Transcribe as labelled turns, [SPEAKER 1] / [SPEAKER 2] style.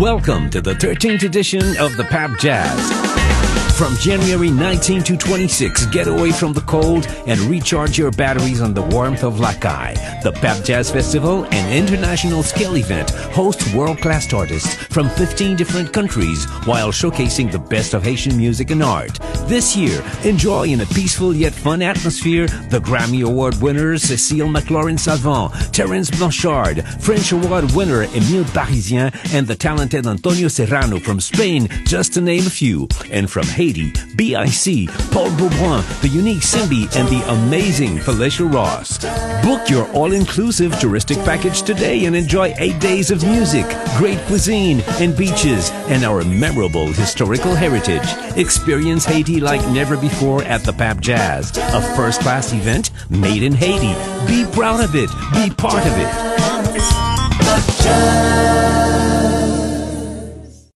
[SPEAKER 1] Welcome to the 13th edition of the Pap Jazz. From January 19 to 26, get away from the cold and recharge your batteries on the warmth of Lacaille. The Pap Jazz Festival, an international scale event, hosts world-class artists from 15 different countries while showcasing the best of Haitian music and art. This year, enjoy in a peaceful yet fun atmosphere the Grammy Award winners Cécile McLorin-Salvant, Terence Blanchard, French Award winner Émile Parisien, and the talented Antonio Serrano from Spain, just to name a few. And from Haiti, Haiti, BIC, Paul Beaubrun, the unique Simbi, and the amazing Felicia Ross. Book your all-inclusive touristic package today and enjoy eight days of music, great cuisine, and beaches, and our memorable historical heritage. Experience Haiti like never before at the Pap Jazz, a first-class event made in Haiti. Be proud of it. Be part of it.